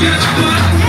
just one.